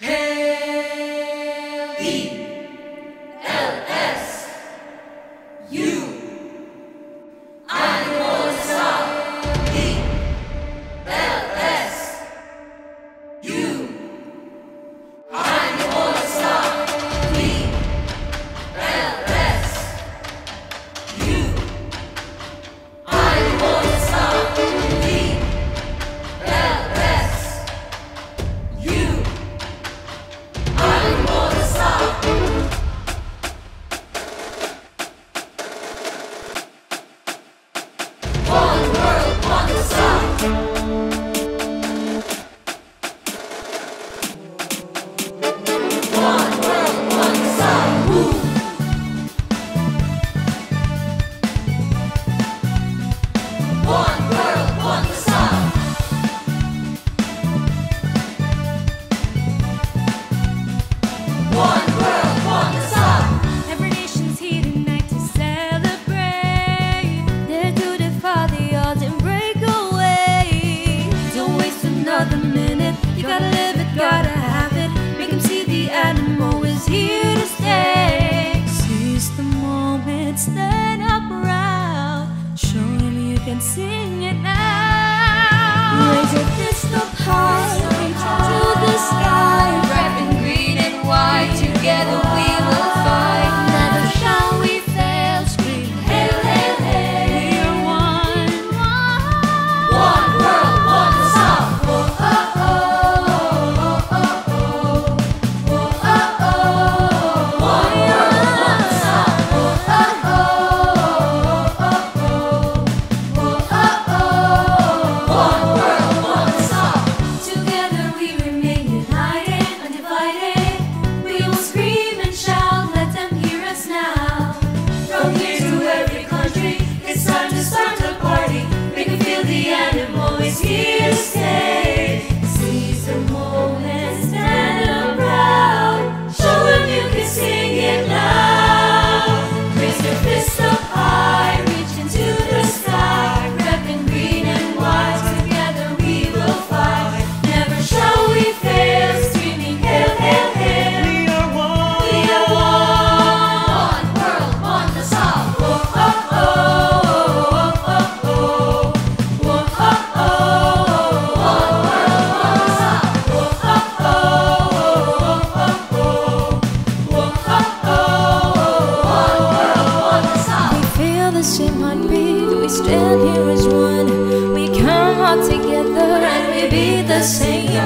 Every Show together and we be the same.